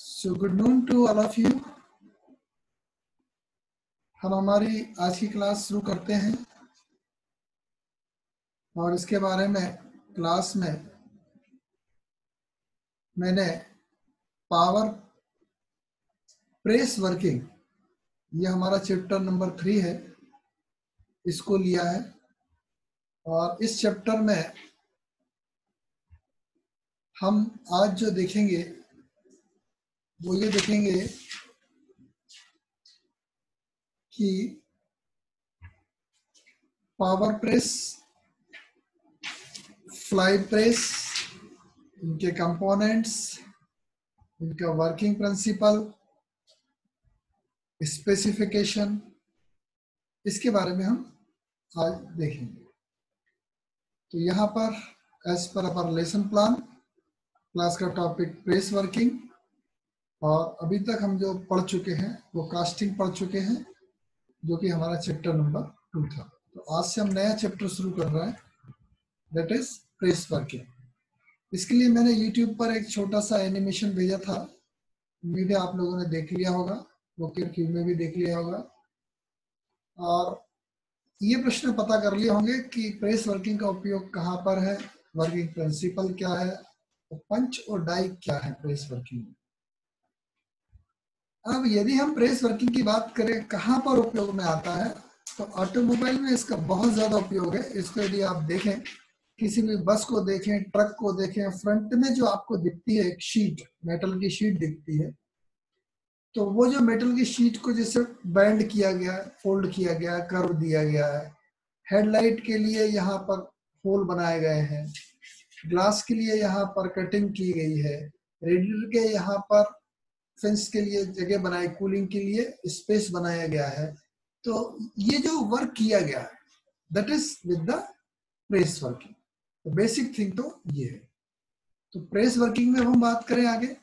So good noon to all of you हम हमारी आज की क्लास शुरू करते हैं। और इसके बारे में क्लास में मैंने पावर प्रेस वर्किंग ये हमारा चैप्टर नंबर थ्री है। इसको लिया है। और इस चैप्टर में हम आज जो देखेंगे वो ये देखेंगे कि पावर प्रेस फ्लाई प्रेस इनके कंपोनेंट्स इनका वर्किंग प्रिंसिपल स्पेसिफिकेशन इसके बारे में हम आज देखेंगे। तो यहाँ पर as per upper lesson plan class का टॉपिक प्रेस वर्किंग और अभी तक हम जो पढ़ चुके हैं, वो कास्टिंग पढ़ चुके हैं, जो कि हमारा चैप्टर नंबर टू था। तो आज से हम नया चैप्टर शुरू कर रहे हैं दैट इज़ प्रेस वर्किंग इसके लिए मैंने यूट्यूब पर एक छोटा सा एनिमेशन भेजा था। उम्मीद है आप लोगों ने देख लिया होगा, वो क्यू में भी देख लिया होगा। और ये प्रश्न पता कर लिए होंगे कि प्रेस वर्किंग का उपयोग कहाँ पर है वर्किंग प्रिंसिपल क्या है पंच और डाई क्या है प्रेस वर्किंग में? अब यदि हम प्रेस वर्किंग की बात करें, कहाँ पर उपयोग में आता है तो ऑटोमोबाइल में इसका बहुत ज़्यादा उपयोग है। इसको यदि आप देखें, किसी भी बस को देखें, ट्रक को देखें, फ्रंट में जो आपको दिखती है, एक शीट, मेटल की शीट दिखती है तो वो जो मेटल की शीट को जैसे बैंड किया गया है फोल्ड किया गया है कर्व दिया गया है, हेडलाइट के लिए यहाँ पर होल बनाए गए हैं, ग्लास के लिए यहाँ पर कटिंग की गई है, रेडिएटर के यहाँ पर फेंस के लिए, जगह बनाई कूलिंग के लिए स्पेस बनाया गया है। तो ये जो वर्क किया गया है that is with the press working तो बेसिक थिंग तो ये है। तो प्रेस वर्किंग में हम बात करें आगे।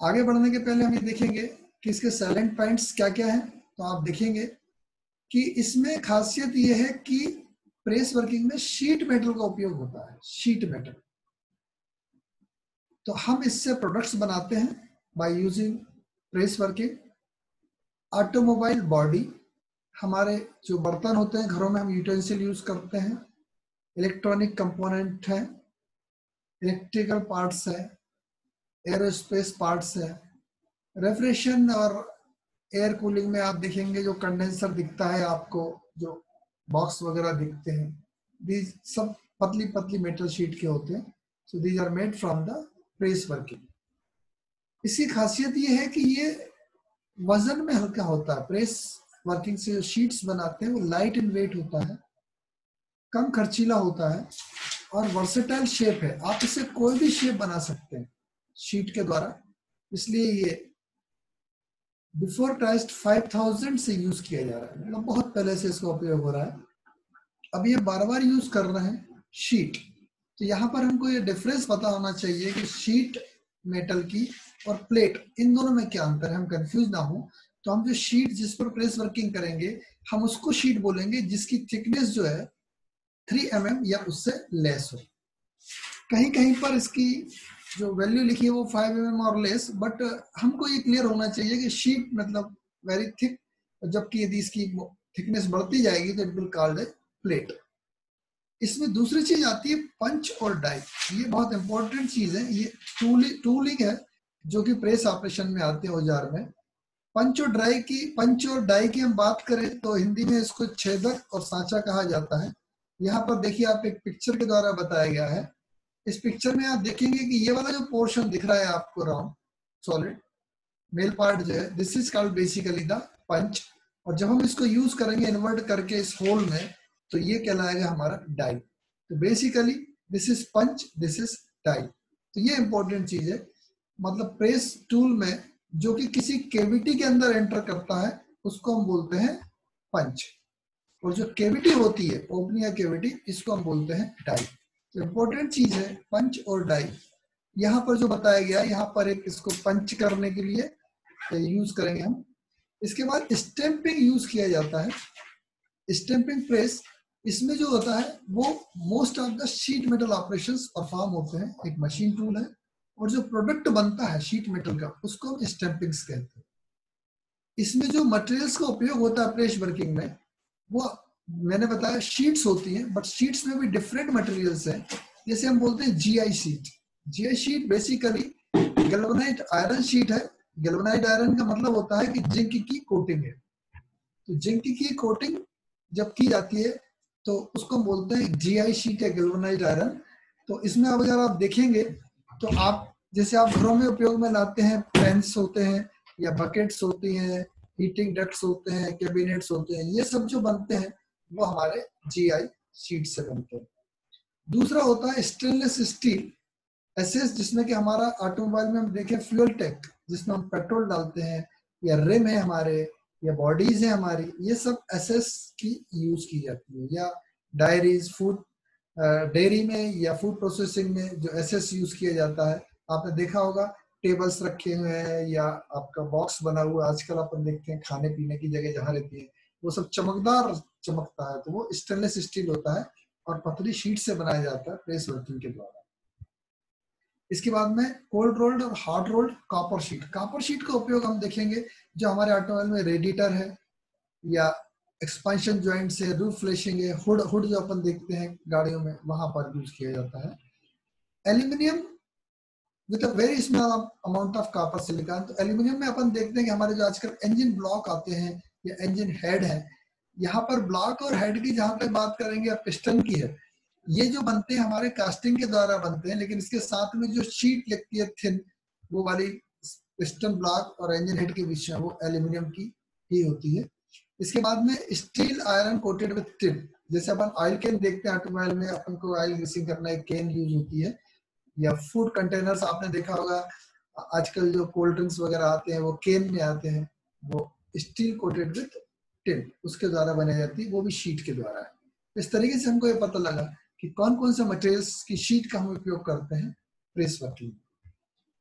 आगे बढ़ने के पहले हम ये देखेंगे कि इसके साइलेंट पॉइंट्स क्या क्या है। तो आप देखेंगे कि इसमें खासियत ये है कि प्रेस वर्किंग में शीट मेटल का उपयोग होता है। शीट मेटल तो हम इससे प्रोडक्ट्स बनाते हैं। By using press working automobile body हमारे जो बर्तन होते हैं, घरों में हम यूटेंसिल यूज़ करते हैं इलेक्ट्रॉनिक कंपोनेंट है इलेक्ट्रिकल पार्ट्स है एरोस्पेस पार्ट्स है रेफ्रिजरेशन और एयर कूलिंग में आप देखेंगे जो कंडेंसर दिखता है आपको, जो बॉक्स वगैरह दिखते हैं दीज सब पतली पतली मेटल शीट के होते हैं so these are made from the press working इसकी खासियत ये है कि ये वज़न में हल्का होता है। प्रेस वर्किंग से शीट्स बनाते हैं, वो लाइट इन वेट होता है, कम खर्चीला होता है और वर्सेटाइल शेप है। आप इसे कोई भी शेप बना सकते हैं शीट के द्वारा। इसलिए ये बिफोर क्राइस्ट 5000 से यूज़ किया जा रहा है। मतलब बहुत पहले से इसका उपयोग हो रहा है। अब ये बार बार यूज़ कर रहे हैं शीट। तो यहाँ पर हमको ये डिफरेंस पता होना चाहिए कि शीट मेटल की और प्लेट इन दोनों में क्या अंतर है? हम कंफ्यूज ना हो। तो हम जो शीट जिस पर प्रेस वर्किंग करेंगे, हम उसको शीट बोलेंगे जिसकी थिकनेस जो है थ्री एम mm या उससे लेस हो। कहीं कहीं पर इसकी जो वैल्यू लिखी है वो फाइव एम mm और लेस बट हमको ये क्लियर होना चाहिए कि शीट मतलब वेरी थिक जबकि यदि इसकी थिकनेस बढ़ती जाएगी तो it will called a plate इसमें दूसरी चीज़ आती है पंच और डाई ये बहुत इंपॉर्टेंट चीज़ है। ये टूलिंग टूलिंग है। जो कि प्रेस ऑपरेशन में आते हैं औज़ार में। पंच और ड्राई की, पंच और डाई की हम बात करें तो हिंदी में इसको छेदक और सांचा कहा जाता है। यहाँ पर देखिए आप एक पिक्चर के द्वारा बताया गया है। इस पिक्चर में आप देखेंगे कि ये वाला जो पोर्शन दिख रहा है आपको राउंड सॉलिड मेल पार्ट जो है this is called basically the punch और जब हम इसको यूज़ करेंगे इन्वर्ट करके इस होल में तो ये कहलाएगा हमारा डाई तो basically this is punch this is die तो ये इंपॉर्टेंट चीज़ है। मतलब प्रेस टूल में जो कि किसी केविटी के अंदर एंटर करता है, उसको हम बोलते हैं पंच और जो केविटी होती है ओपनिंग या केविटी इसको हम बोलते हैं डाई तो चीज़ है पंच और डाई यहाँ पर जो बताया गया, यहाँ पर एक इसको पंच करने के लिए यूज़ करेंगे हम. इसके बाद स्टेम्पिंग यूज़ किया जाता है. स्टेम्पिंग प्रेस इसमें जो होता है, वो most of the sheet metal operations perform होते हैं. एक मशीन टूल है और जो प्रोडक्ट बनता है शीट मेटल का, उसको हम स्टैंपिंग्स कहते हैं। इसमें जो मटेरियल्स का उपयोग होता है प्रेस वर्किंग में, वो मैंने बताया शीट्स होती हैं बट शीट्स में भी डिफरेंट मटेरियल्स हैं। जैसे हम बोलते हैं GI sheet GI sheet basically galvanized iron sheet है। गैल्वेनाइट आयरन का मतलब होता है कि जिंक की कोटिंग है। तो जिंक की कोटिंग जब की जाती है तो उसको बोलते हैं जीआई शीट है गैल्वेनाइट आयरन तो इसमें अब अगर आप देखेंगे तो आप जैसे आप घरों में उपयोग में लाते हैं पेंस होते हैं या बकेट्स होती हैं हीटिंग डक्ट्स होते हैं कैबिनेट्स होते हैं, ये सब जो बनते हैं, वो हमारे जीआई शीट से बनते हैं। दूसरा होता है स्टेनलेस स्टील एसएस जिसमें कि हमारा ऑटोमोबाइल में हम देखें फ्यूल टैंक जिसमें हम पेट्रोल डालते हैं, या रिम है हमारे, या बॉडीज है हमारी, ये सब एसएस की यूज़ की जाती है, या डायरीज फ़ूड डेयरी में या फ़ूड प्रोसेसिंग में जो एसएस यूज़ किया जाता है आपने देखा होगा, टेबल्स रखे हुए हैं या आपका बॉक्स बना हुआ आजकल अपन देखते हैं खाने पीने की जगह जहाँ रहती है, वो सब चमकदार चमकता है तो वो स्टेनलेस स्टील होता है और पतली शीट से बनाया जाता है प्रेस वर्किंग के द्वारा। इसके बाद में कोल्ड रोल्ड और hard rolled copper sheet copper sheet का उपयोग हम देखेंगे, जो हमारे ऑटोमोबाइल में रेडिएटर है या एक्सपेंशन ज्वाइंट से रूफ फ्लैशिंग है हुड हुड जो अपन देखते हैं गाड़ियों में, वहाँ पर यूज़ किया जाता है। Aluminium with a very small amount of copper silicon तो एल्यूमिनियम में अपन देखते हैं कि हमारे जो आजकल इंजन ब्लॉक आते हैं, या इंजन हेड है, यहाँ पर ब्लॉक और हेड की जहाँ तक बात करेंगे पिस्टन की है। ये जो बनते हैं, हमारे कास्टिंग के द्वारा बनते हैं, लेकिन इसके साथ में जो शीट लगती है थिन वो वाली पिस्टन ब्लॉक और इंजन हेड के बीच में, वो एल्यूमिनियम की ही होती है। इसके बाद में steel iron coated with tin जैसे अपन ऑयल कैन देखते हैं ऑटोमोबाइल में अपन को ऑयल मिक्सिंग करना एक कैन यूज़ होती है। या फ़ूड कंटेनर्स आपने देखा होगा, आजकल जो कोल्ड ड्रिंक्स वगैरह आते हैं, वो केन में आते हैं, वो स्टील कोटेड विथ टिन उसके द्वारा बनाई जाती है, वो भी शीट के द्वारा है। इस तरीके से हमको ये पता लगा कि कौन कौन से मटेरियल्स की शीट का हम उपयोग करते हैं प्रेस वर्किंग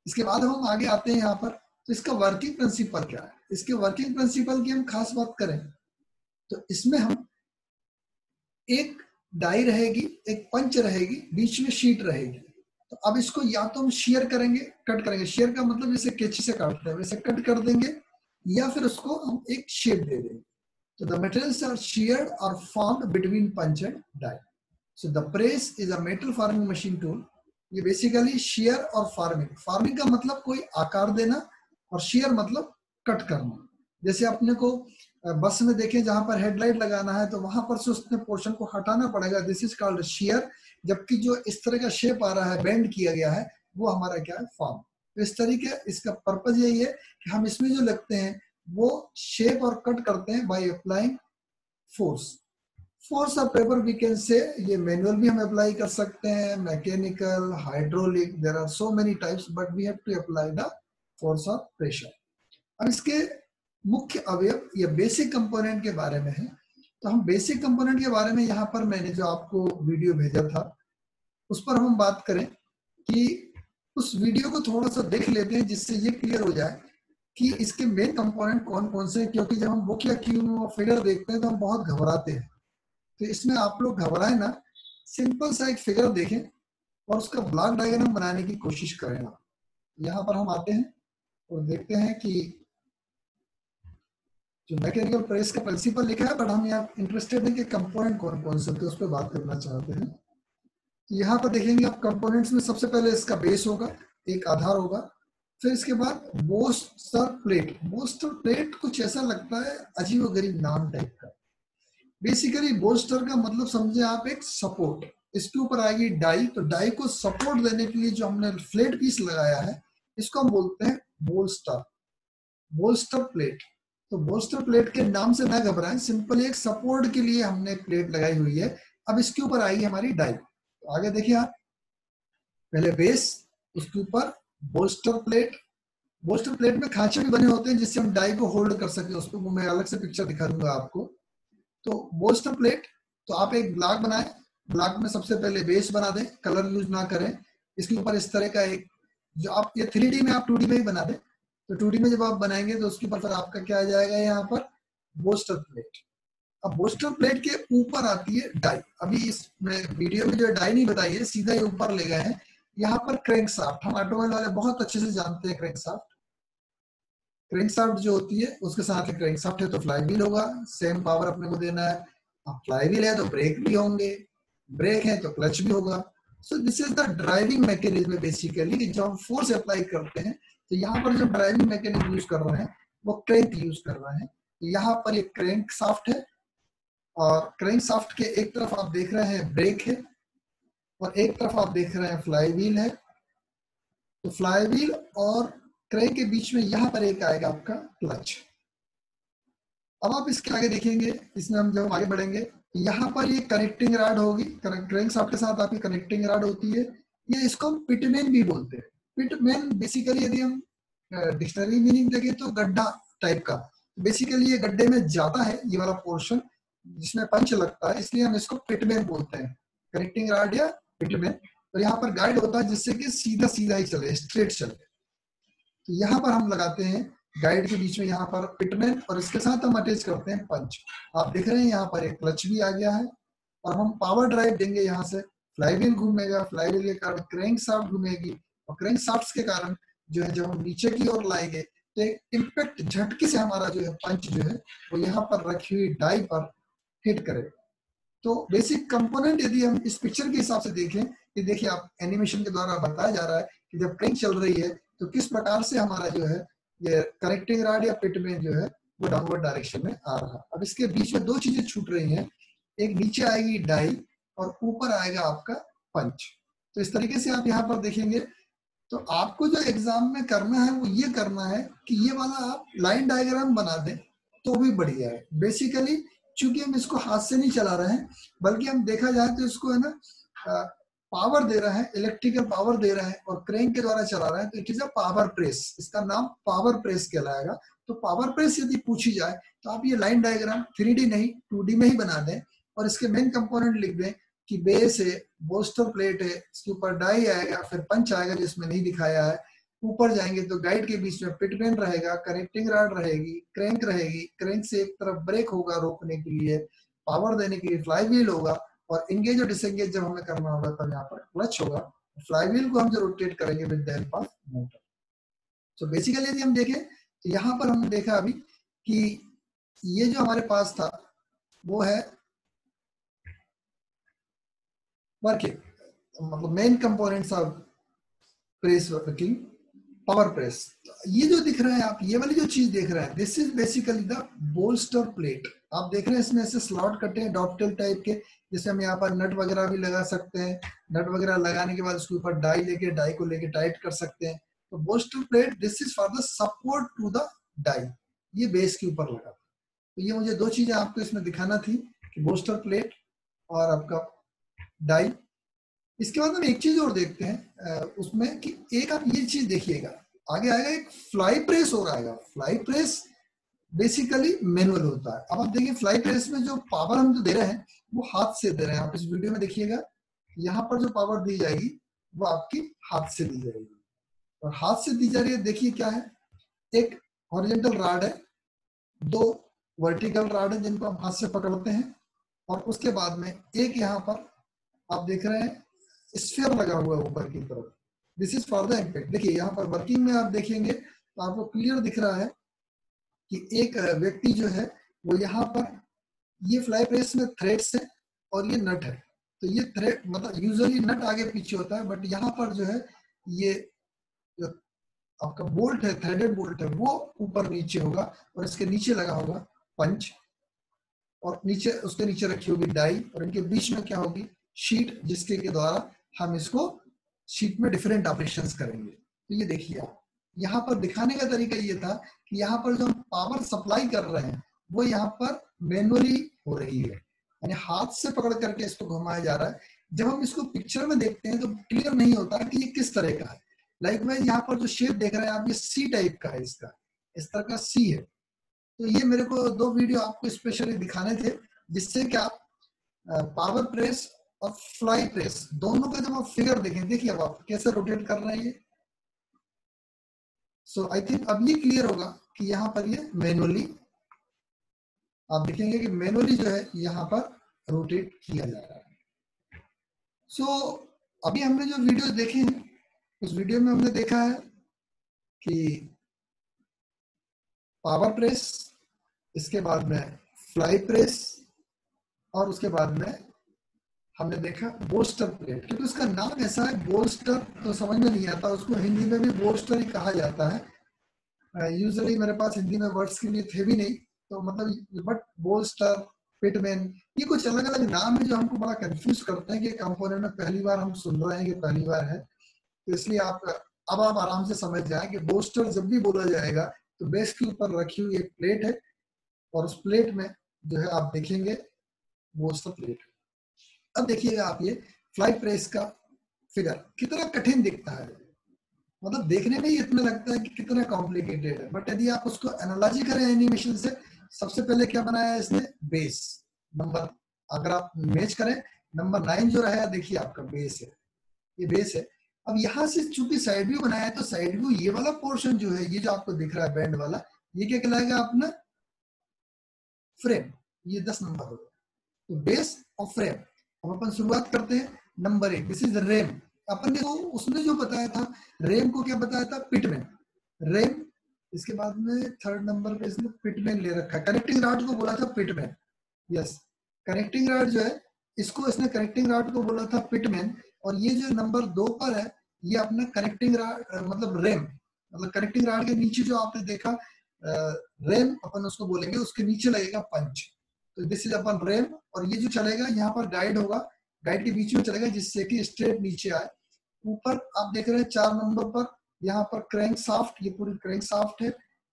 इसके बाद हम आगे आते हैं यहाँ पर तो इसका वर्किंग प्रिंसिपल क्या है? इसके वर्किंग प्रिंसिपल की हम खास बात करें तो इसमें हम एक डाई रहेगी, एक पंच रहेगी, बीच में शीट रहेगी। तो अब इसको या तो हम शेयर करेंगे कट करेंगे। शेयर का मतलब जैसे केची से काटते हैं, वैसे कट कर देंगे, या फिर उसको हम एक शेप दे देंगे। तो द मटेरियल्स आर शेयर्ड और formed between punch and die so the press is a metal forming machine tool ये बेसिकली शेयर और फ़ार्मिंग फ़ार्मिंग का मतलब कोई आकार देना और शेयर मतलब कट करना। जैसे अपने को बस में देखें जहाँ पर हेडलाइट लगाना है तो वहाँ पर से उसने पोर्शन को हटाना पड़ेगा। दिस इज़ कॉल्ड शेयर जबकि जो इस तरह का शेप आ रहा है बेंड किया गया है, वो हमारा क्या है? फॉर्म तो इस तरीके, इसका पर्पज यही है कि हम इसमें जो लगते हैं, वो शेप और कट करते हैं by applying force force of paper we can say ये मैनुअल भी हम अप्लाई कर सकते हैं mechanical hydraulic there are so many types but we have to apply the force of pressure अब इसके मुख्य अवयव या बेसिक कंपोनेंट के बारे में है। तो हम बेसिक कंपोनेंट के बारे में यहाँ पर मैंने जो आपको वीडियो भेजा था, उस पर हम बात करें कि उस वीडियो को थोड़ा सा देख लेते हैं जिससे ये क्लियर हो जाए कि इसके मेन कंपोनेंट कौन कौन से क्योंकि जब हम बुक या क्यू फिगर देखते हैं तो हम बहुत घबराते हैं। तो इसमें आप लोग घबराए ना सिंपल सा एक फिगर देखें और उसका ब्लॉक डायग्राम बनाने की कोशिश करें यहाँ पर हम आते हैं और देखते हैं कि जो मैकेनिकल प्रेस का प्रिंसिपल लिखा है बट हम यहाँ इंटरेस्टेड हैं कि कंपोनेंट कौन कौन से होते हैं, उस पर बात करना चाहते हैं। यहाँ पर देखेंगे आप कंपोनेंट्स में सबसे पहले इसका बेस होगा, एक आधार होगा, फिर इसके बाद बोस्टर प्लेट बोस्टर प्लेट कुछ ऐसा लगता है अजीब गरीब नाम टाइप का। बेसिकली बोस्टर का मतलब समझे आप एक सपोर्ट इसके ऊपर आएगी डाई तो डाई को सपोर्ट देने के लिए जो हमने फ्लेट पीस लगाया है, इसको हम बोलते हैं बोल्स्टर बोल्स्टर प्लेट तो बोस्टर प्लेट के नाम से ना घबराएँ सिंपल एक सपोर्ट के लिए हमने प्लेट लगाई हुई है। अब इसके ऊपर आएगी हमारी डाई तो आगे देखिए आप। पहले बेस उसके ऊपर बोस्टर प्लेट बोस्टर प्लेट में खांचे भी बने होते हैं जिससे हम डाई को होल्ड कर सके। उस पर मैं अलग से पिक्चर दिखा दूँगा आपको। तो बोस्टर प्लेट तो आप एक ब्लॉक बनाए। ब्लॉक में सबसे पहले बेस बना दें। कलर यूज़ ना करें। इसके ऊपर इस तरह का एक, जो आप ये थ्री में आप टू में ही बना दें। तो टू में जब आप बनाएँगे तो उसके ऊपर आपका क्या आ जाएगा यहाँ पर? बोस्टर प्लेट अब बोस्टर प्लेट के ऊपर आती है डाई अभी इस वीडियो में जो डाई नहीं बताई है, सीधा ही ऊपर ले गए हैं। यहाँ पर क्रैंक साफ्ट हम ऑटोमोबाइल वाले बहुत अच्छे से जानते हैं क्रैंक साफ्ट क्रैंक साफ्ट जो होती है, उसके साथ क्रैंक साफ्ट है तो फ्लाई व्हील होगा। सेम पावर अपने को देना है। अब फ्लाई व्हील है तो ब्रेक भी होंगे। ब्रेक है तो क्लच भी होगा। So this is the driving mechanism basically जब हम फोर्स अप्लाई करते हैं तो यहाँ पर जो ड्राइविंग मैकेनिक यूज़ कर रहे हैं, वो क्रैंक यूज़ कर रहे हैं। यहाँ पर एक क्रेंक साफ्ट है और क्रैंक साफ्ट के एक तरफ़ आप देख रहे हैं ब्रेक है और एक तरफ़ आप देख रहे हैं फ्लाई व्हील है। तो फ्लाई व्हील और क्रैंक के बीच में यहाँ पर एक आएगा आपका क्लच अब आप इसके आगे देखेंगे, इसमें हम जब आगे बढ़ेंगे, यहाँ पर ये कनेक्टिंग राड होगी क्रैंक साफ्ट के साथ आपकी कनेक्टिंग राड होती है। ये इसको हम पिटमेन भी बोलते हैं। पिटमेन बेसिकली यदि हम डिक्शनरी मीनिंग देखें तो गड्ढा टाइप का। बेसिकली ये गड्ढे में जाता है, ये वाला पोर्शन जिसमें पंच लगता है, इसलिए हम इसको पिटमेन बोलते हैं। कनेक्टिंग राड या पिटमेन और यहाँ पर गाइड होता है जिससे कि सीधा सीधा ही चले स्ट्रेट चले। तो यहाँ पर हम लगाते हैं गाइड के बीच में यहाँ पर पिटमेन और इसके साथ हम अटैच करते हैं पंच। आप देख रहे हैं यहाँ पर एक क्लच भी आ गया है, और हम पावर ड्राइव देंगे यहाँ से। फ्लाईव्हील घूमेगा फ्लाईव्हील के कारण क्रैंक साफ़ घूमेगी। और क्रैंक साफ्ट के कारण जो है, जब हम नीचे की ओर लाएँगे तो एक इम्पेक्ट झटके से हमारा जो है पंच जो है, वो यहाँ पर रखी हुई डाई पर हिट करे। तो बेसिक कंपोनेंट यदि हम इस पिक्चर के हिसाब से देखें कि देखिए आप एनिमेशन के द्वारा बताया जा रहा है कि जब क्रैंक चल रही है तो किस प्रकार से हमारा जो है, ये कनेक्टिंग राड या पिट में जो है, वो डाउनवर्ड डायरेक्शन में आ रहा। है अब इसके बीच में दो चीज़ें छूट रही हैं, एक नीचे आएगी डाई और ऊपर आएगा आपका पंच तो इस तरीके से आप यहाँ पर देखेंगे तो आपको जो एग्ज़ाम में करना है, वो ये करना है कि ये वाला आप लाइन डायग्राम बना दें तो भी बढ़िया है। बेसिकली चूँकि हम इसको हाथ से नहीं चला रहे हैं, बल्कि हम देखा जाए तो इसको है ना पावर दे रहा है इलेक्ट्रिकल पावर दे रहा है और क्रेन के द्वारा चला रहा है तो it is a power press इसका नाम पावर प्रेस कहलाएगा। तो पावर प्रेस यदि पूछी जाए तो आप ये लाइन डायग्राम थ्री नहीं टू में ही बना दें और इसके मेन कंपोनेंट लिख दें कि बेस है बोस्टर प्लेट है, इसके ऊपर डाई आएगा, फिर पंच आएगा जिसमें नहीं दिखाया है। ऊपर जाएँगे तो गाइड के बीच में पिटमेन रहेगा कनेक्टिंग राड रहेगी क्रैंक रहेगी क्रैंक से एक तरफ़ ब्रेक होगा रोकने के लिए पावर देने के लिए फ्लाई व्हील होगा और इंगेज और डिसंगेज जब हमें करना होगा तब यहाँ पर क्लच होगा। फ्लाई व्हील को हम जो रोटेट करेंगे with the help of motor so basically यदि हम देखें तो यहाँ पर हमने देखा अभी कि ये जो हमारे पास था, वो है वर्किंग मतलब main components of press working power press ये जो दिख रहा है आप, ये वाली जो चीज़ देख रहे हैं this is basically the bolster plate आप देख रहे हैं इसमें ऐसे स्लॉट कटे हैं डॉपटेल टाइप के, जिससे हम यहाँ पर नट वगैरह भी लगा सकते हैं। नट वगैरह लगाने के बाद उसके ऊपर डाई लेके डाई को लेके टाइट कर सकते हैं। तो bolster plate this is for the support to the die ये बेस के ऊपर लगा। तो ये मुझे दो चीज़ें आपको इसमें दिखाना थी कि बोस्टर प्लेट और आपका डाई इसके बाद हम एक चीज़ और देखते हैं उसमें कि एक आप ये चीज़ देखिएगा। आगे आएगा, एक फ्लाई प्रेस और आएगा फ्लाई प्रेस बेसिकली मैनुअल होता है। अब आप देखिए फ्लाई प्रेस में जो पावर हम जो दे रहे हैं, वो हाथ से दे रहे हैं। आप इस वीडियो में देखिएगा, यहाँ पर जो पावर दी जाएगी, वो आपकी हाथ से दी जाएगी। और हाथ से दी जा रही है, देखिए क्या है? एक हॉरिजेंटल राड है, दो वर्टिकल राड है जिनको हम हाथ से पकड़ते हैं, और उसके बाद में एक यहाँ पर आप देख रहे हैं स्फेयर लगा हुआ है ऊपर की तरफ़। This is for the impact देखिए, यहाँ पर वर्किंग में आप देखेंगे तो आपको क्लियर दिख रहा है कि एक व्यक्ति जो है, वो यहाँ पर, ये फ्लाई प्रेस में थ्रेड्स है और ये नट है। तो ये थ्रेड मतलब यूजली नट आगे पीछे होता है बट यहाँ पर जो है, ये जो आपका बोल्ट है थ्रेडेड बोल्ट है, वो ऊपर नीचे होगा और इसके नीचे लगा होगा पंच और नीचे, उसके नीचे रखी होगी डाई और इनके बीच में क्या होगी? शीट जिसके के द्वारा हम इसको शीट में डिफरेंट ऑपरेशंस करेंगे। तो ये देखिए आप, यहाँ पर दिखाने का तरीका ये था कि यहाँ पर जो हम पावर सप्लाई कर रहे हैं, वो यहाँ पर मैनुअली हो रही है। यानी हाथ से पकड़ करके इसको घुमाया जा रहा है। जब हम इसको पिक्चर में देखते हैं तो क्लियर नहीं होता कि ये किस तरह का है। लाइक वाइज यहाँ पर जो शेप देख रहे हैं, आप ये सी टाइप का है इसका। इस तरह का सी है। तो ये मेरे को दो वीडियो आपको स्पेशली दिखाने थे, जिससे कि आप पावर प्रेस और फ्लाई प्रेस दोनों का जब आप फिगर देखें देखिए अब आप कैसे रोटेट कर रहे हैं ये। सो आई थिंक अब ये क्लियर होगा कि यहाँ पर ये मैनुअली आप देखेंगे कि मैनुअली जो है यहाँ पर रोटेट किया जा रहा है। सो so, अभी हमने जो वीडियो देखे हैं उस वीडियो में हमने देखा है कि पावर प्रेस इसके बाद में फ्लाई प्रेस और उसके बाद में हमने देखा बोस्टर प्लेट क्योंकि उसका नाम ऐसा है बोस्टर तो समझ में नहीं आता, उसको हिंदी में भी बोस्टर ही कहा जाता है। यूजली मेरे पास हिंदी में वर्ड्स के लिए थे भी नहीं तो मतलब बट बोस्टर पिटमैन ये कुछ अलग अलग नाम है जो हमको बड़ा कंफ्यूज करते हैं कि कंपोनेंट में पहली बार हम सुन रहे हैं कि पहली बार है। तो इसलिए आप, अब आप आराम से समझ जाए कि बोस्टर जब भी बोला जाएगा तो बेस के ऊपर रखी हुई एक प्लेट है, और उस प्लेट में जो है आप देखेंगे बोस्टर प्लेट अब देखिएगा आप ये फ्लाई प्रेस का फिगर कितना कठिन दिखता है। मतलब देखने में ही इतना लगता है कि कितना कॉम्प्लिकेटेड है। बट यदि आप उसको एनालॉजी करें एनिमेशन से, सबसे पहले क्या बनाया है इसने? बेस नंबर अगर आप मैच करें नंबर नाइन जो रहा देखिए आपका बेस है। ये बेस है। अब यहाँ से चूँकि साइड व्यू बनाया है तो साइड व्यू ये वाला पोर्शन जो है, ये जो आपको दिख रहा है बैंड वाला, ये क्या कहलाएगा अपना? फ्रेम ये दस नंबर होगा। तो बेस और फ्रेम अब अपन शुरुआत करते हैं नंबर एक। दिस इज़ रेम अपन ने उसने जो बताया था रेम को क्या बताया था? पिटमैन रेम इसके बाद में थर्ड नंबर पे इसने पिटमैन ले रखा। कनेक्टिंग राड को बोला था पिटमैन यस कनेक्टिंग राड जो है, इसको इसने कनेक्टिंग राड को बोला था पिटमैन और ये जो नंबर दो पर है, ये अपना कनेक्टिंग राड मतलब रेम मतलब कनेक्टिंग राड के नीचे जो आपने देखा रेम अपन उसको बोलेंगे, उसके नीचे लगेगा पंच दिस इज़ अपन रेम और ये जो चलेगा, यहाँ पर गाइड होगा। गाइड के बीच में चलेगा, जिससे कि स्ट्रेट नीचे आए। ऊपर आप देख रहे हैं चार नंबर पर, यहाँ पर क्रैंक साफ्ट ये पूरी क्रैंक साफ्ट है।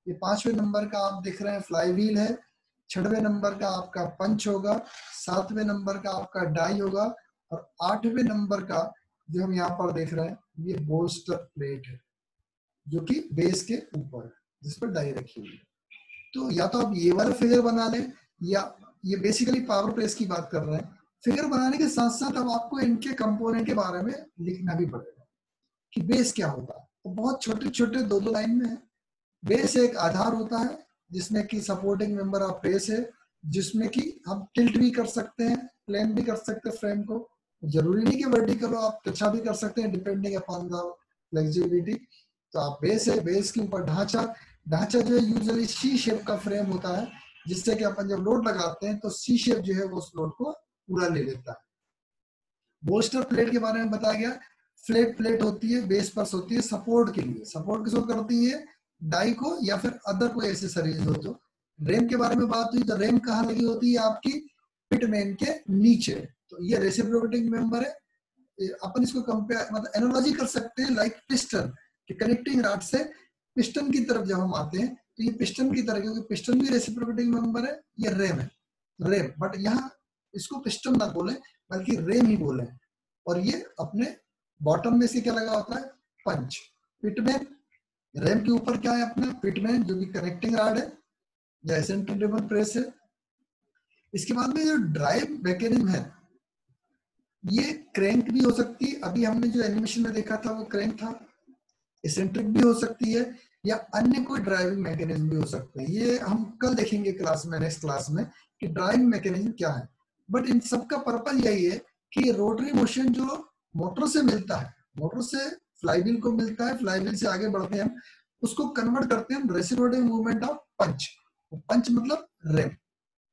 ये पाँचवें नंबर का आप देख रहे हैं फ्लाई व्हील है। छठवें नंबर का आपका पंच होगा। सातवें नंबर का आपका डाई होगा। और आठवें नंबर का जो हम यहाँ पर देख रहे हैं, ये बोस्टर प्लेट है, जो कि बेस के ऊपर जिस पर डाई रखी हुई है। तो या तो आप ये वाला फिगर बना लें, या ये बेसिकली पावर प्रेस की बात कर रहे हैं। फिगर बनाने के साथ साथ अब आपको इनके कंपोनेंट के बारे में लिखना भी पड़ेगा कि बेस क्या होता है। तो बहुत छोटे छोटे दो दो लाइन में है बेस एक आधार होता है, जिसमें कि सपोर्टिंग मेंबर ऑफ़ बेस है, जिसमें कि हम टिल्ट भी कर सकते हैं प्लेन भी कर सकते हैं फ्रेम को। ज़रूरी नहीं कि वर्टिकल हो, आप अच्छा भी कर सकते हैं डिपेंडिंग अपॉन द फ्लेक्सिबिलिटी तो आप बेस है बेस के ऊपर ढांचा ढांचा जो है यूजली सी शेप का फ्रेम होता है। जिससे कि अपन जब लोड लगाते हैं तो सी शेप जो है वो उस लोड को पूरा ले लेता है। बोस्टर प्लेट के बारे में बताया गया। फ्लेट प्लेट होती है बेस पर्स होती है सपोर्ट के लिए। सपोर्ट किसको करती है? डाई को या फिर अदर कोई एसेसरीज हो तो। रेम के बारे में बात हुई तो रेम कहाँ लगी होती है? आपकी पिटमैन के नीचे। तो ये रेसिप्रोकेटिंग मेंबर है। अपन इसको कंपेयर मतलब एनोलॉजी कर सकते हैं लाइक पिस्टन कनेक्टिंग राड से पिस्टन की तरफ़ जब हम आते हैं तो ये पिस्टन की तरह, क्योंकि पिस्टन भी रेसिप्रोकेटिंग मेंबर है, ये रेम है। रेम बट यहाँ इसको पिस्टन ना बोले, बल्कि रेम ही बोले। और ये अपने बॉटम में से क्या लगा होता है? पंच पिटमैन रेम के ऊपर क्या है अपना? पिटमैन जो कि कनेक्टिंग राड है, या एसेंट्रिक प्रेस है। इसके बाद में जो ड्राइव मैकेनिज्म है, ये क्रैंक भी हो सकती है। अभी हमने जो एनिमेशन में देखा था, वो क्रैंक था। एसेंट्रिक भी हो सकती है। या अन्य कोई ड्राइविंग मैकेनिज्म भी हो सकते हैं। ये हम कल देखेंगे क्लास में नेक्स्ट क्लास में कि ड्राइविंग मैकेनिज्म क्या है। बट इन सबका पर्पज यही है कि रोटरी मोशन जो मोटर से मिलता है मोटर से फ्लाईव्हील को मिलता है फ्लाईव्हील से आगे बढ़ते हैं हम, उसको कन्वर्ट करते हैं reciprocating movement of punch punch मतलब रेम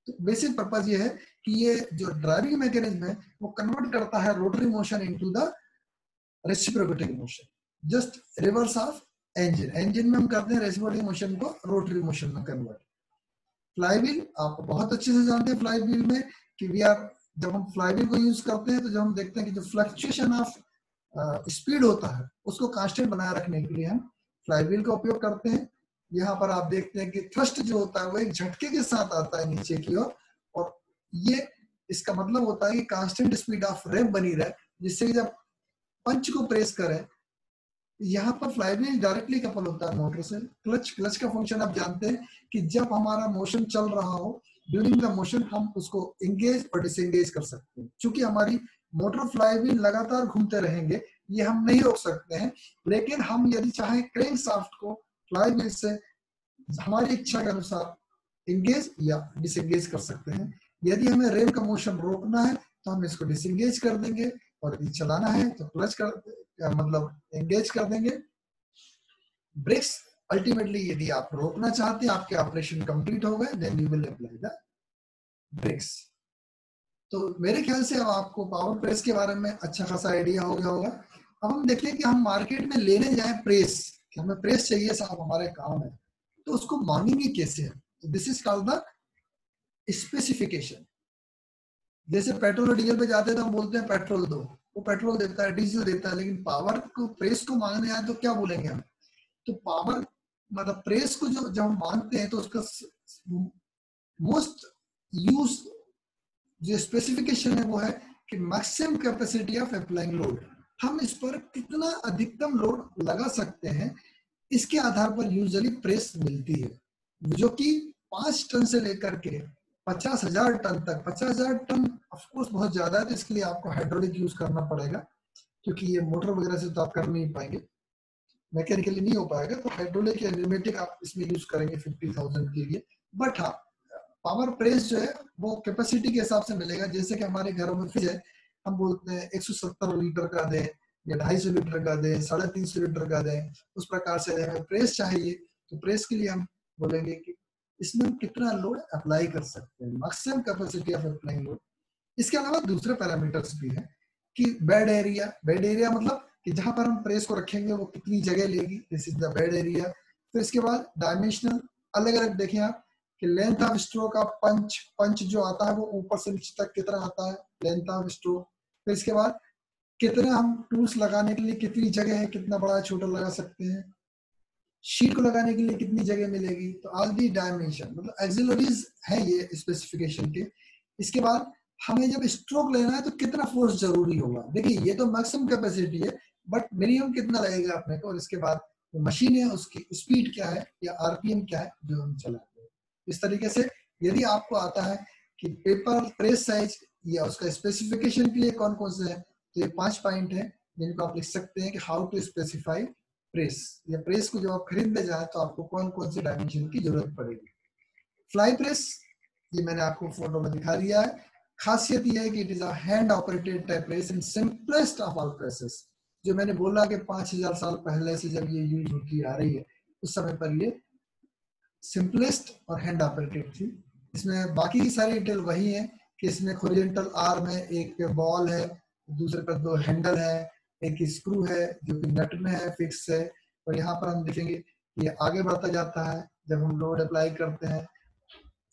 तो बेसिक पर्पज ये है कि ये जो ड्राइविंग मैकेनिज्म है, वो कन्वर्ट करता है rotary motion into the reciprocating motion just reverse of engine engine में हम करते हैं रेसिप्रोकेटिंग मोशन को रोटरी मोशन में कन्वर्ट फ्लाईव्हील आप बहुत अच्छे से जानते हैं फ्लाईव्हील में कि वी आर जब हम फ्लाईव्हील को यूज़ करते हैं तो जब हम देखते हैं कि जो फ्लक्चुएशन ऑफ़ स्पीड होता है उसको कांस्टेंट बनाए रखने के लिए हम फ्लाईव्हील का उपयोग करते हैं। यहाँ पर आप देखते हैं कि थ्रस्ट जो होता है वो एक झटके के साथ आता है नीचे की ओर और, और ये इसका मतलब होता है कि कांस्टेंट स्पीड ऑफ़ रैप बनी रहे जिससे कि जब पंच को प्रेस करें यहाँ पर फ्लाईव्हील डायरेक्टली कपल होता है मोटर से। क्लच क्लच का फ़ंक्शन आप जानते हैं कि जब हमारा मोशन चल रहा हो ड्यूरिंग द मोशन हम उसको एंगेज और डिसएंगेज कर सकते हैं। क्योंकि हमारी मोटर फ्लाईव्हील लगातार घूमते रहेंगे, ये हम नहीं रोक सकते हैं। लेकिन हम यदि चाहे क्रेंक साफ्ट को फ्लाईव्हील से हमारी इच्छा के अनुसार एंगेज या डिसंगेज कर सकते हैं। यदि हमें रेल का मोशन रोकना है तो हम इसको डिसंगेज कर देंगे और यदि चलाना है तो क्लच कर मतलब एंगेज कर देंगे? ब्रेक्स अल्टीमेटली यदि आप रोकना चाहते हैं, आपके ऑपरेशन कंप्लीट हो गए then you will apply the brakes तो मेरे ख्याल से अब आपको पावर प्रेस के बारे में अच्छा खासा आइडिया हो गया होगा। अब हम देखें कि हम मार्केट में लेने जाए प्रेस कि हमें प्रेस चाहिए साहब, हमारे काम है। तो उसको मांगेंगे कैसे? This is called the specification जैसे पेट्रोल और डीजल पे जाते हैं तो हम बोलते हैं पेट्रोल दो। वो पेट्रोल देता है, डीजल देता है, लेकिन पावर को, प्रेस को मांगने आए तो क्या बोलेंगे हम? तो पावर मतलब प्रेस को जो, जब हम मांगते हैं तो उसका मोस्ट यूज़ जो स्पेसिफिकेशन है वो है कि maximum capacity of applying load हम इस पर कितना अधिकतम लोड लगा सकते हैं, इसके आधार पर यूजली प्रेस मिलती है, जो कि पाँच टन से लेकर के पचास हज़ार टन तक, पचास हज़ार टन ऑफकोर्स बहुत ज़्यादा है तो इसके लिए आपको हाइड्रोलिक यूज़ करना पड़ेगा, क्योंकि ये मोटर वगैरह से तो आप कर नहीं पाएँगे। मैकेनिकली नहीं हो पाएगा तो हाइड्रोलिक या न्यूमेटिक आप इसमें यूज़ करेंगे फिफ्टी थाउज़ेंड के लिए। बट हाँ पावर प्रेस जो है, वो कैपेसिटी के हिसाब से मिलेगा। जैसे कि हमारे घरों में फ्रिज है, हम बोलते हैं 170 लीटर का दें, या ढाई सौ लीटर का दें, साढ़े तीन सौ लीटर का दें, उस प्रकार से हमें प्रेस चाहिए तो प्रेस के लिए हम बोलेंगे कि इसमें हम कितना लोड अप्लाई कर सकते हैं। Maximum capacity of applying load इसके अलावा दूसरे पैरामीटर्स भी हैं कि बेड एरिया बेड एरिया मतलब कि जहाँ पर हम प्रेस को रखेंगे, वो कितनी जगह लेगी this is the bed area फिर इसके बाद डायमेंशनल अलग अलग देखें आप कि लेंथ ऑफ़ स्ट्रोक का पंच पंच जो आता है, वो ऊपर से नीचे तक कितना आता है लेंथ ऑफ़ स्ट्रोक फिर इसके बाद कितने हम टूल्स लगाने के लिए कितनी जगह है, कितना बड़ा, छोटा लगा सकते हैं। शीट को लगाने के लिए कितनी जगह मिलेगी तो ऑल दी डायमेंशन मतलब एक्सिलरीज है ये स्पेसिफिकेशन के। इसके बाद हमें जब स्ट्रोक लेना है तो कितना फोर्स ज़रूरी होगा? देखिए, ये तो मैक्सिमम कैपेसिटी है बट मिनिमम कितना लगेगा अपने को? और इसके बाद जो मशीन है, उसकी स्पीड क्या है या आरपीएम क्या है जो हम चलाते हैं? इस तरीके से यदि आपको आता है कि पेपर प्रेस साइज़ या उसका स्पेसिफिकेशन के लिए कौन कौन से है तो ये पाँच पॉइंट है जिनको आप लिख सकते हैं कि हाउ टू स्पेसिफाई प्रेस या प्रेस को जब आप खरीदने जाए तो आपको कौन कौन से डायमेंशन की ज़रूरत पड़ेगी? फ्लाई प्रेस ये मैंने आपको फ़ोटो में दिखा दिया है। खासियत यह है कि it is a hand operated type press in simplest of all presses जो मैंने बोला कि पाँच हज़ार साल पहले से जब ये यूज़ होती आ रही है, उस समय पर ये सिंपलेस्ट और हैंड ऑपरेटेड थी। इसमें बाकी की सारी डिटेल वही है कि इसमें खोरिजेंटल आर्म है, एक पे बॉल है, दूसरे पर दो हैंडल है, एक स्क्रू है, जो कि नट में है फिक्स है। और यहाँ पर हम देखेंगे ये आगे बढ़ता जाता है, जब हम लोड अप्लाई करते हैं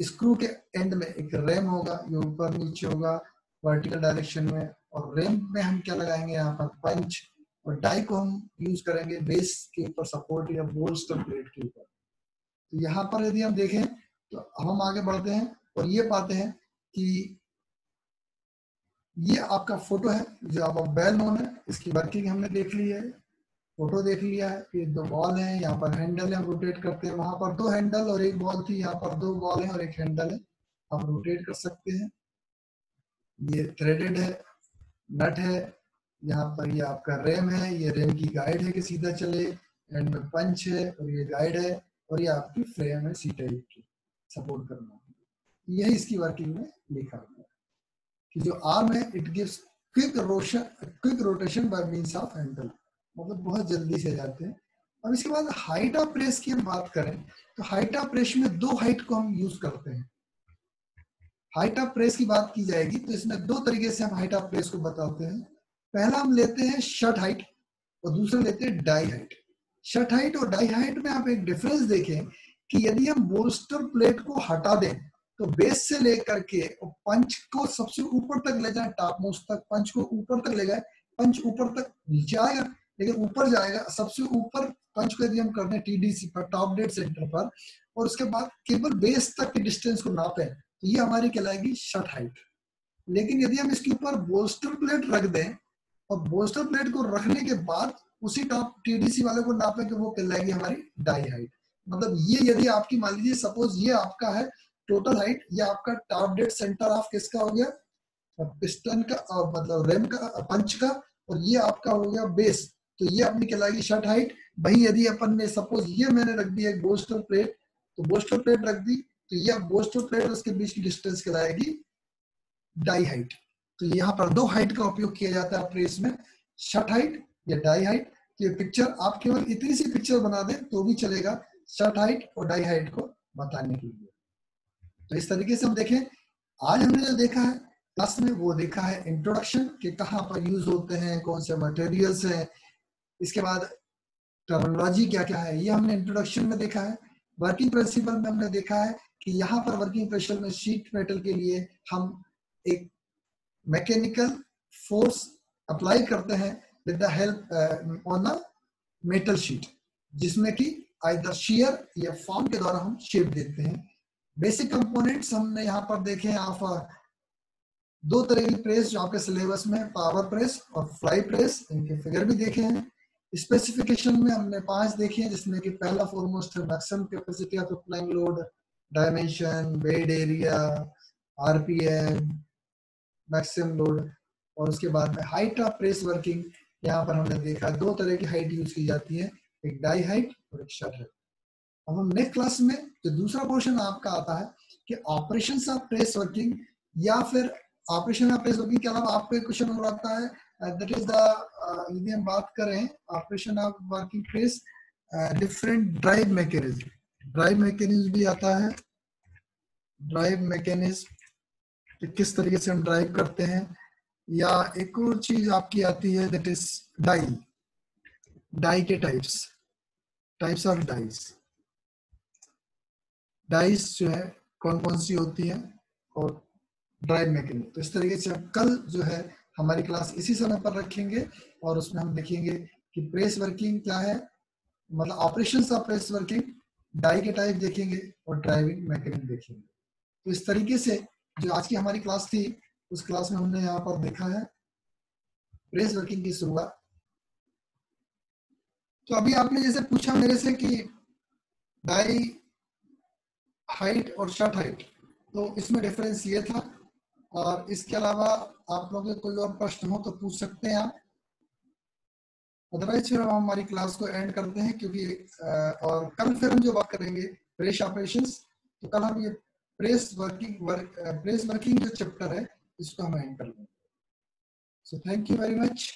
स्क्रू के एंड में एक रैम होगा, ये ऊपर नीचे होगा वर्टिकल डायरेक्शन में। और रैम में हम क्या लगाएँगे यहाँ पर? पंच और डाई को हम यूज़ करेंगे बेस के ऊपर सपोर्ट या बोल्स्टर प्लेट के ऊपर। तो यहाँ पर यदि हम देखें तो हम आगे बढ़ते हैं और ये पाते हैं कि ये आपका फ़ोटो है, जो आप वेल नोन है, इसकी वर्किंग हमने देख ली है। फ़ोटो देख लिया है कि दो बॉल है, यहाँ पर हैंडल है रोटेट करते हैं। वहाँ पर दो हैंडल और एक बॉल थी, यहाँ पर दो बॉल है और एक हैंडल है। आप रोटेट कर सकते हैं। ये थ्रेडेड है नट है, यहाँ पर ये आपका रेम है, ये रेम की गाइड है कि सीधा चले। एंड में पंच है और ये गाइड है और ये आपकी फ्रेम है सी टाइप की। सपोर्ट करना। यही इसकी वर्किंग में लिखा हुआ है कि जो आर्म है it gives quick rotation quick rotation by means of handle मतलब बहुत जल्दी से जाते हैं। और इसके बाद हाइट ऑफ़ प्रेस की हम बात करें तो हाइट ऑफ़ प्रेस में दो हाइट को हम यूज़ करते हैं। हाइट ऑफ़ प्रेस की बात की जाएगी तो इसमें दो तरीके से हम हाइट ऑफ़ प्रेस को बताते हैं। पहला हम लेते हैं शर्ट हाइट और दूसरा लेते हैं डाई हाइट शर्ट हाइट और डाई हाइट में आप एक डिफरेंस देखें कि यदि हम बोल्स्टर प्लेट को हटा दें तो बेस से लेकर के पंच को सबसे ऊपर तक ले जाए टॉप मोस्ट तक पंच को ऊपर तक ले जाए पंच ऊपर तक नीचे आएगा लेकिन ऊपर जाएगा, सबसे ऊपर पंच को यदि हम करते हैं टीडीसी पर टॉप डेड सेंटर पर, और उसके बाद केवल बेस तक के डिस्टेंस को नापे तो ये हमारी कहलाएगी शर्ट हाइट लेकिन यदि हम इसके ऊपर बोस्टर प्लेट रख दें, और बोस्टर प्लेट को रखने के बाद उसी टॉप टीडीसी वाले को नापे कि वो कहलाएगी हमारी डाई हाइट मतलब ये यदि आपकी, मान लीजिए सपोज़ ये आपका है टोटल हाइट ये आपका टॉप डेड सेंटर ऑफ़ किसका हो गया? पिस्टन का मतलब रेम का पंच का, और ये आपका हो गया बेस तो ये अपनी कहलाएगी शर्ट हाइट वही यदि अपन ने सपोज़ ये मैंने रख दिया एक बोस्टर प्लेट तो बोस्टर प्लेट रख दी। तो ये बोस्टर प्लेट उसके बीच की डिस्टेंस कहलाएगी डाई हाइट तो यहाँ पर दो हाइट का उपयोग किया जाता है प्रेस में शर्ट हाइट या डाई हाइट तो ये पिक्चर आप केवल इतनी सी पिक्चर बना दें तो भी चलेगा शर्ट हाइट और डाई हाइट को बताने के लिए। तो इस तरीके से हम देखें, आज हमने जो देखा है क्लास में वो देखा है इंट्रोडक्शन के कहाँ पर यूज़ होते हैं, कौन से मटेरियल्स हैं इसके बाद टर्मोलॉजी क्या क्या है? ये हमने इंट्रोडक्शन में देखा है। वर्किंग प्रिंसिपल में हमने देखा है कि यहाँ पर वर्किंग प्रेशर में शीट मेटल के लिए हम एक मैकेनिकल फोर्स अप्लाई करते हैं with the help on the metal sheet जिसमें कि आइदर शेयर या फॉर्म के द्वारा हम शेप देते हैं। बेसिक कंपोनेंट्स हमने यहाँ पर देखे हैं। आप दो तरह की प्रेस जो आपके सिलेबस में पावर प्रेस और फ्लाई प्रेस इनके फिगर भी देखे हैं। स्पेसिफिकेशन में हमने पाँच देखे हैं, जिसमें कि पहला फॉरमोस्ट है maximum capacity of applying load dimension bed area RPM maximum load और उसके बाद में हाइट ऑफ़ प्रेस वर्किंग यहाँ पर हमने देखा दो तरह की हाइट यूज़ की जाती है, एक डाई हाइट और एक शट हाइट अब हम नेक्स्ट क्लास में जो दूसरा पोर्शन आपका आता है, कि ऑपरेशन ऑफ़ प्रेस वर्किंग या फिर ऑपरेशन ऑफ़ प्रेस वर्किंग के अलावा आपको एक क्वेश्चन और आता है दैट इज़ द यदि हम बात करें operation of working press different drive mechanism drive mechanism भी आता है। ड्राइव मैकेनिज्म किस तरीके से हम ड्राइव करते हैं। या एक और चीज़ आपकी आती है दैट इज़ डाई डाई के types types of dies dies जो है कौन कौन सी होती है? और ड्राइव मैकेनिक तो इस तरीके से कल जो है हमारी क्लास इसी समय पर रखेंगे और उसमें हम देखेंगे कि प्रेस वर्किंग क्या है मतलब operation of press working die के टाइप देखेंगे और ड्राइविंग मैकेनिक देखेंगे। तो इस तरीके से जो आज की हमारी क्लास थी, उस क्लास में हमने यहाँ पर देखा है प्रेस वर्किंग की शुरुआत। तो अभी आपने जैसे पूछा मेरे से कि डाई हाइट और शर्ट हाइट तो इसमें डिफरेंस ये था और इसके अलावा आप लोग कोई और प्रश्न हो तो पूछ सकते हैं आप। अदरवाइज़ फिर हम हमारी क्लास को एंड करते हैं क्योंकि और कल फिर हम जो बात करेंगे प्रेस ऑपरेशन तो कल हम ये press working work press working जो चैप्टर है, इसको हम एंड कर लेंगे। So thank you very much